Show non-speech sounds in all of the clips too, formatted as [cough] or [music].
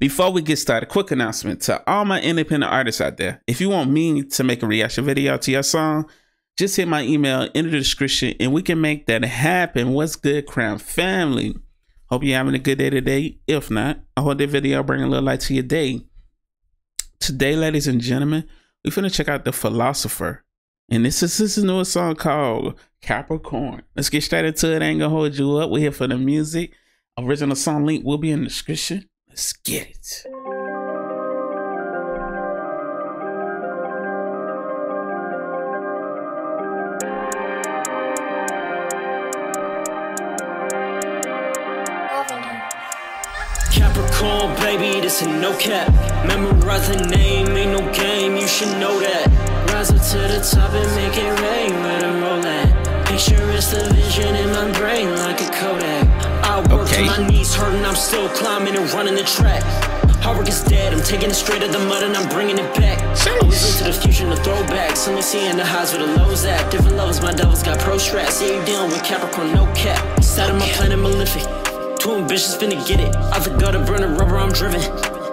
Before we get started, quick announcement to all my independent artists out there. If you want me to make a reaction video to your song, just hit my email in the description and we can make that happen. What's good, Crown Family? Hope you're having a good day today. If not, I hope the video bring a little light to your day. Today, ladies and gentlemen, we're gonna check out The Philozopher. And this is this new song called Capricorn. Let's get straight into it. I ain't gonna hold you up. We're here for the music. Original song link will be in the description. Let's get it. Capricorn, baby, this ain't no cap. Memorize the name, ain't no game, you should know that. Rise up to the top and make it rain, where the roll at. Picture it's the vision knees hurt and I'm still climbing and running the track. Hard work is dead, I'm taking it straight out the mud and I'm bringing it back. Always into the future, the throwbacks. Only seeing the highs with the lows at. Different levels, my devils got pro strats. Yeah, you dealing with Capricorn, no cap. Side of my planet malefic. Too ambitious, finna get it. I forgot to burn the rubber, I'm driven.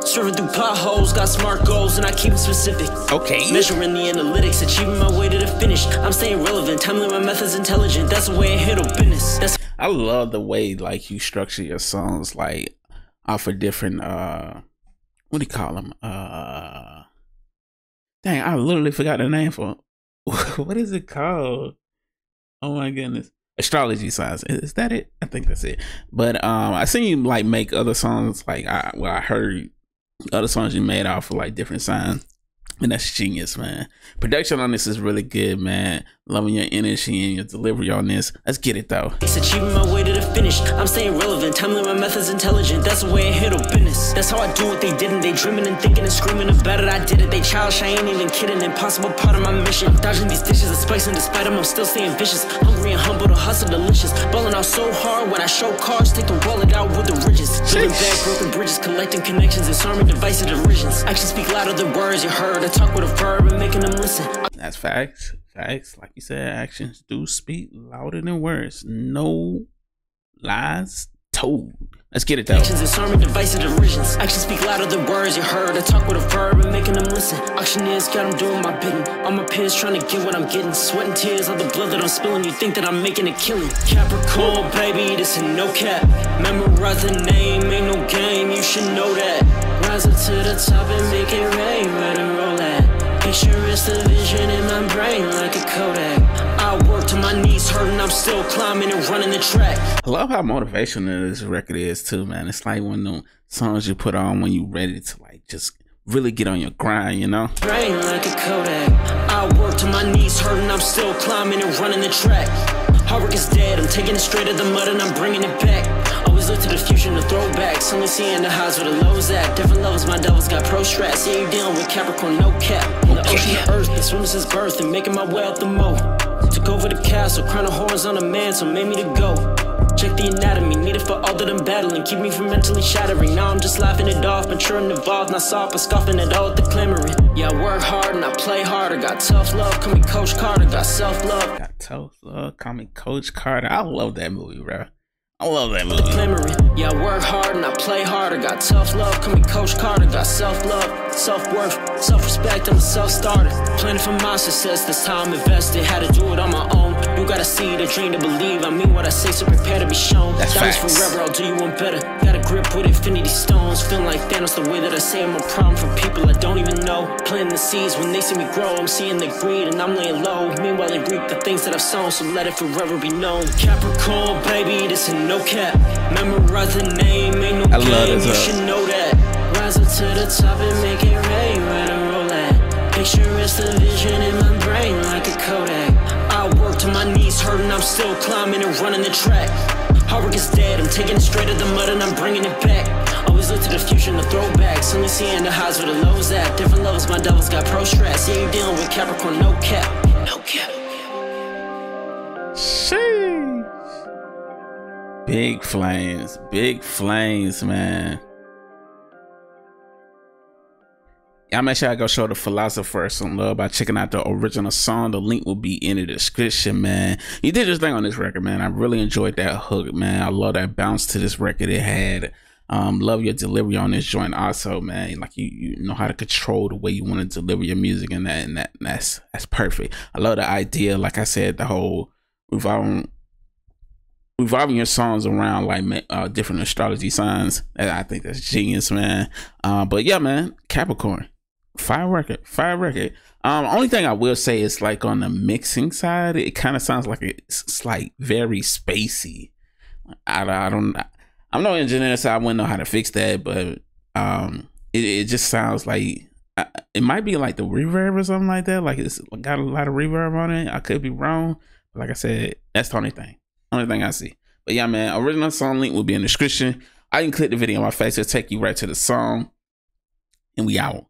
Swerving through potholes, got smart goals, and I keep it specific. Okay. Measuring the analytics, achieving my way to the finish. I'm staying relevant, timely, my methods intelligent. That's the way I hit handle business. That's I love the way like you structure your songs like off of different uh what do you call them? Uh dang, I literally forgot the name for [laughs] what is it called? Oh my goodness. Astrology signs. Is that it? I think that's it. But um I seen you like make other songs like I well I heard other songs you made off of like different signs. And that's genius, man. Production on this is really good, man. Loving your energy and your delivery on this. Let's get it though. It's achieving my way to the finish. I'm staying relevant, timely, my methods intelligent. That's the way I business. That's how I do what they didn't. They dreaming and thinking and screaming about it. I did it. They childish, I ain't even kidding. Impossible part of my mission. Dodging these dishes and spicing despite them. I'm still staying vicious. Hungry and humble, the hustle delicious. Balling out so hard when I show cars, take the wallet out with the ridges. Building back broken bridges, collecting connections, disarming divisive derisions. Actions speak louder than words you heard. I talk with a verb and making them listen. That's facts. Facts. Like you said, actions do speak louder than words. No lies told. Let's get it though. Actions and disarming divisive derisions. Actions speak louder than words you heard. I talk with a verb and making them listen. Auctioneers got them doing my bidding. All my peers trying to get what I'm getting. Sweat and tears, all the blood that I'm spilling. You think that I'm making a killing. Capricorn, baby, this ain't no cap. Memorize the name, ain't no game. You should know that. Rise up to the top and make it rain. Where the roll at. Picture it's the vision in my brain like still climbing and running the track. I love how motivational this record is too, man. It's like one of them songs you put on when you're ready to like just really get on your grind, you know? brain like a Kodak. I work till my knees hurt and I'm still climbing and running the track. Hard work is dead, I'm taking it straight out the mud and I'm bringing it back. Always look to the future, the throwbacks. Only seeing the highs where the lows at. Different levels, my devils got pro strats. Yeah, you dealing with Capricorn, no cap. In the ocean of earth, been swimming since birth and making my way out the mo. Took over the castle, crown of horns on a man, so made me to go. Check the anatomy, needed for all that I'm battling. Keep me from mentally shattering. Now I'm just laughing it off, mature and evolved. Not soft, but scoffing at all at the clamoring. Yeah, I work hard and I play harder. Got tough love, call me Coach Carter. Got self love, Got tough love, call me Coach Carter. I love that movie, bro. I love that movie. clamoring. Yeah, I work hard and I play harder. Got tough love, call me Coach Carter. Got self love, self worth, self respect. I'm a self starter. Planning for my success, this time invested. Had to do it on my own. Gotta see the dream to believe. I mean what I say, so prepare to be shown. That's Diamonds facts. forever, I'll do you one better. Got a grip with infinity stones. Feeling like Thanos, the way that I say I'm a problem for people I don't even know. Planting the seeds when they see me grow. I'm seeing the greed and I'm laying low. Meanwhile, they reap the things that I've sown, so let it forever be known. Capricorn, baby, this ain't no cap. Memorize the name, ain't no I love game. You up. should know that. Rise up to the top and make it rain. Where the roll at. Picture it's the vision in my brain like a still climbing and running the track. Hard work is dead, I'm taking it straight out the mud and I'm bringing it back. Always look to the future and the throwbacks. Only seeing the highs where the lows at. Different levels, my devils got pro strats. Yeah, you dealing with Capricorn, no cap. No cap. Sheesh. Big flames, big flames, man. Y'all make sure I go show the Philozopher some love by checking out the original song. The link will be in the description, man. You did this thing on this record, man. I really enjoyed that hook, man. I love that bounce to this record it had. Um, love your delivery on this joint also, man. Like you, you know how to control the way you want to deliver your music and that and that and that's that's perfect. I love the idea, like I said, the whole revolving revolving your songs around like uh, different astrology signs. I think that's genius, man. Uh, but yeah, man, Capricorn, fire record, fire record. Um, only thing I will say is like on the mixing side, it kind of sounds like it's like very spacey. I, I don't, I'm no engineer, so I wouldn't know how to fix that, but um, it, it just sounds like uh, it might be like the reverb or something like that. Like it's got a lot of reverb on it. I could be wrong. But like I said, that's the only thing. Only thing I see. But yeah, man, original song link will be in the description. I can click the video on my face. It'll take you right to the song. And we out.